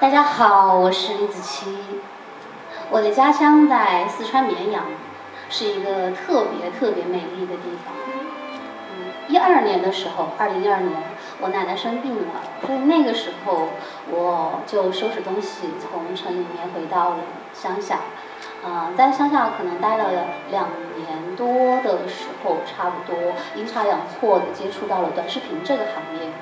大家好，我是李子柒。我的家乡在四川绵阳，是一个特别特别美丽的地方。一二年的时候，二零一二年，我奶奶生病了，所以那个时候我就收拾东西从城里面回到了乡下。啊，在乡下可能待了两年多的时候，差不多阴差阳错的接触到了短视频这个行业。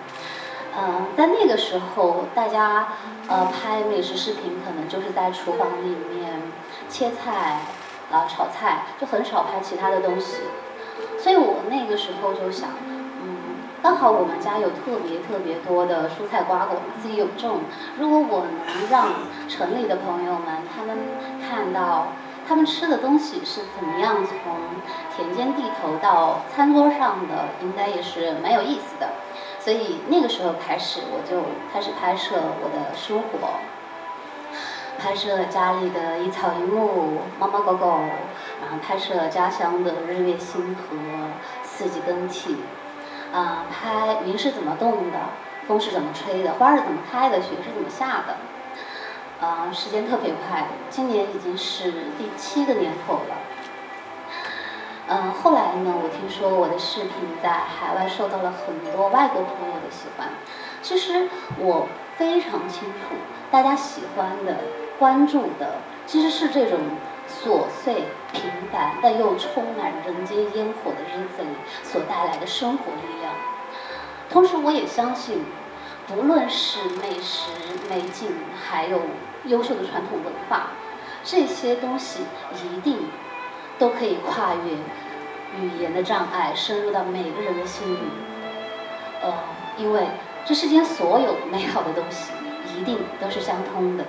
嗯，在那个时候，大家呃拍美食视频，可能就是在厨房里面切菜啊炒菜，就很少拍其他的东西。所以我那个时候就想，嗯，刚好我们家有特别特别多的蔬菜瓜果，自己有种。如果我能让城里的朋友们他们看到他们吃的东西是怎么样从田间地头到餐桌上的，应该也是蛮有意思的。所以那个时候开始，我就开始拍摄我的生活，拍摄家里的一草一木、猫猫狗狗，然后拍摄家乡的日月星河、四季更替，啊，拍云是怎么动的，风是怎么吹的，花是怎么开的，雪是怎么下的，啊，时间特别快，今年已经是第七个年头了。嗯，后来呢，我听说我的视频在海外受到了很多外国朋友的喜欢。其实我非常清楚，大家喜欢的、关注的，其实是这种琐碎、平凡但又充满人间烟火的日子里所带来的生活力量。同时，我也相信，不论是美食、美景，还有优秀的传统文化，这些东西一定。都可以跨越语言的障碍，深入到每个人的心里。呃，因为这世间所有美好的东西，一定都是相通的。